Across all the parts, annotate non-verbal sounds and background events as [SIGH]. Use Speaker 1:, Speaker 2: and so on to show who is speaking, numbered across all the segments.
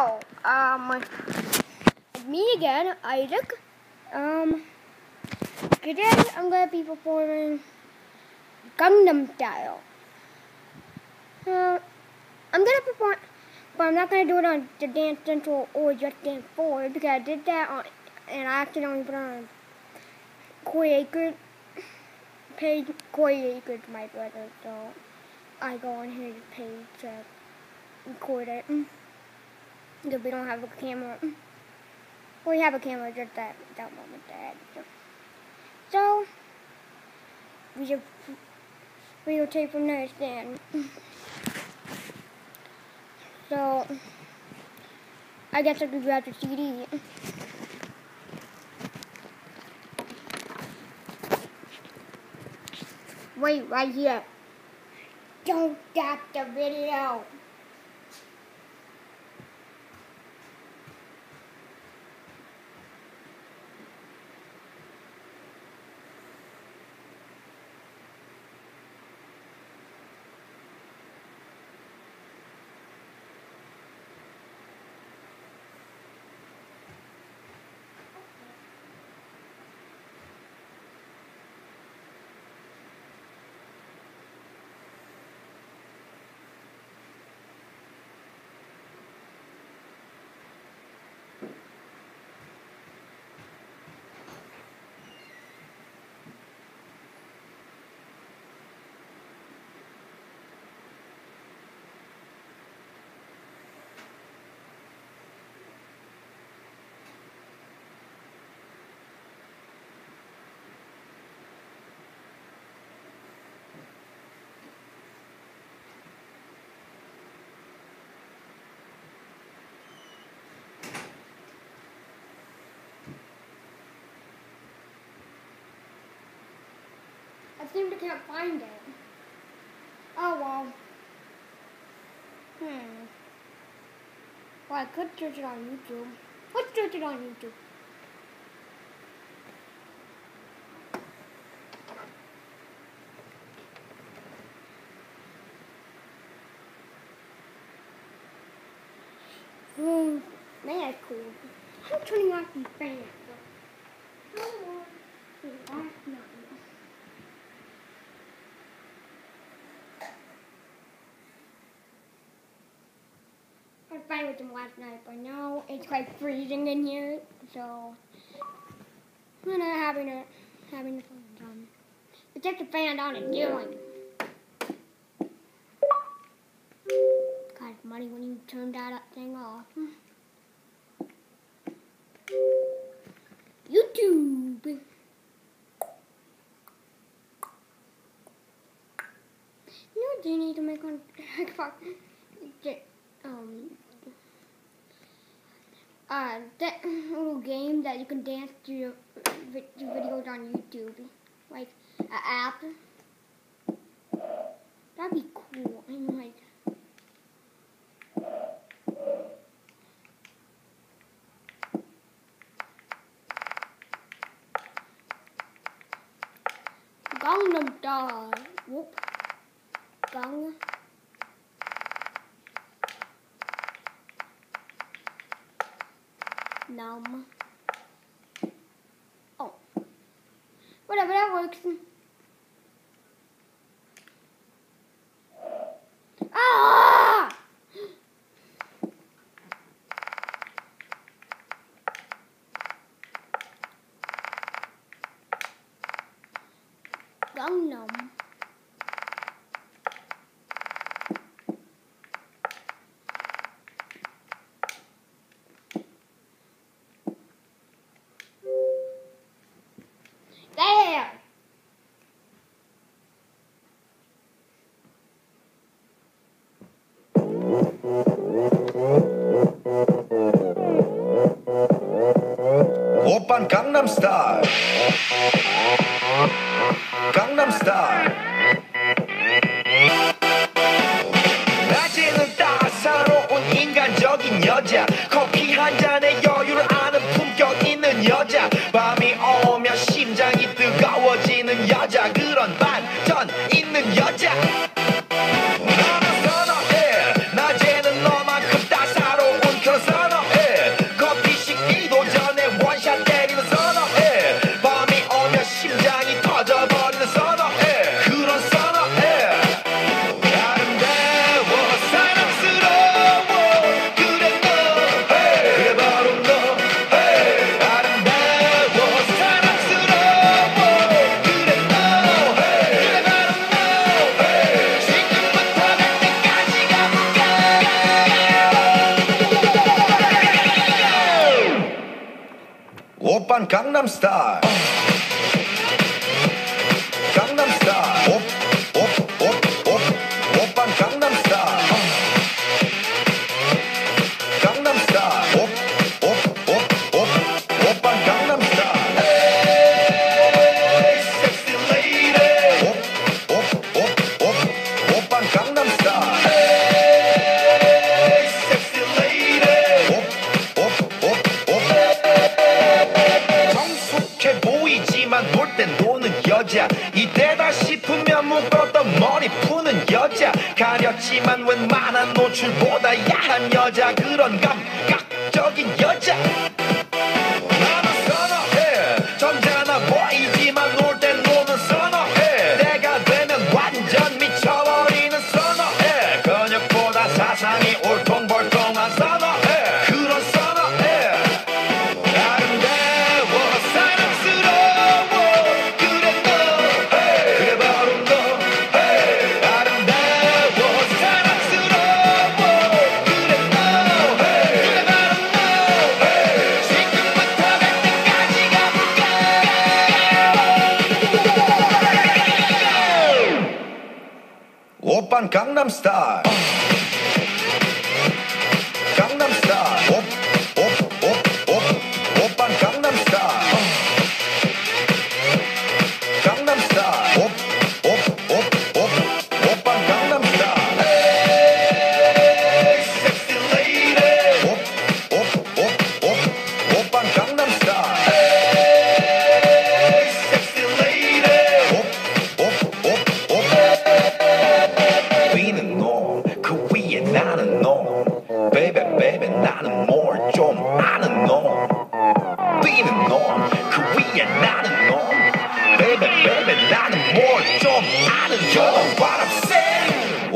Speaker 1: Um, me again, Isaac. Um, today I'm gonna be performing Gangnam Style. Uh, I'm gonna perform, but I'm not gonna do it on the Dance Central or Just Dance 4 because I did that on, and I accidentally put on Corey Akers page. Corey Akers, my brother, so I go on his page to record it. Because we don't have a camera. We have a camera just that that moment that. So we just videotape from there stand. So I guess I could grab the CD. Wait right here. Don't stop the video. I seem to can't find it. Oh well. Hmm. Well, I could search it on YouTube. Let's search it on YouTube. Oh, man, that's cool. I'm turning off the fan. Oh, no. I with them last night, but now it's quite freezing in here, so I'm not having a having a fun time. But just the fan on and doing. God, it's money when you turn that thing off. YouTube. You know what they need to make on Xbox? [LAUGHS] um, uh, that [LAUGHS] little game that you can dance to your vi- videos on YouTube, like an app. That'd be cool. I'm like, Gangnam Style. Whoop. Gang. Num. Oh. Whatever, that works.
Speaker 2: stop. I'm star. 야한 여자 그런 감각적인 여자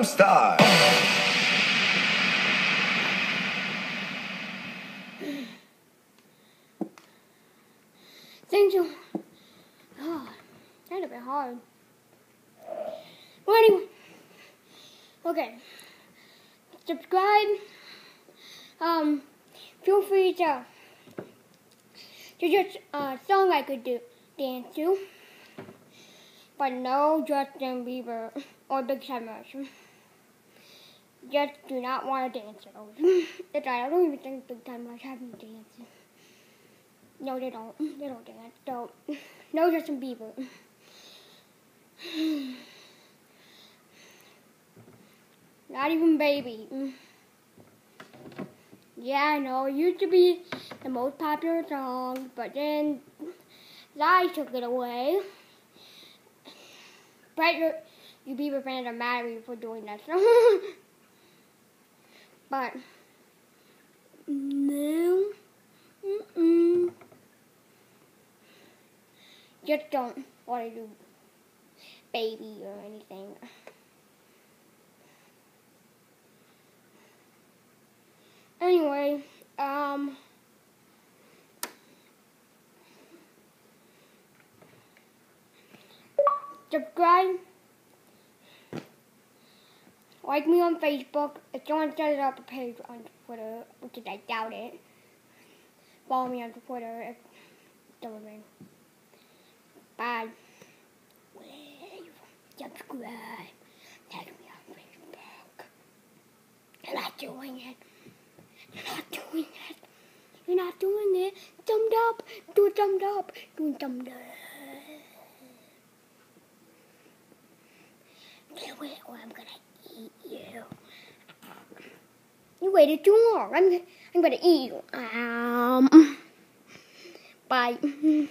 Speaker 2: Gangnam
Speaker 1: Thank you. Oh, that'd be been hard. Well, anyway. Okay. Subscribe. Um, feel free to suggest a uh, song I could do dance to. But no Justin Bieber or Big Time Rush. Just do not want to dance to those. [LAUGHS] It's I don't even think Big Time Rush have me dancing. No, they don't. [LAUGHS] They don't dance. Don't. [LAUGHS] No Justin Bieber. [SIGHS] Not even baby. [SIGHS] Yeah, I know. It used to be the most popular song, but then Psy took it away. [SIGHS] But you, you Bieber fans are mad at me for doing that song. But no. Mm-mm. Just don't want to do baby or anything. Anyway, um, subscribe, like me on Facebook. If someone set up a page on Twitter, which is I doubt it, follow me on Twitter if ring. Bye. Wave, subscribe, tag me on Facebook. You're not doing it. You're not doing it. You're not doing it. Thumbed up. Do a thumbed up. Do a thumbed up. Do it or I'm gonna eat you. You wait at your I'm I'm gonna eat you. Um, bye.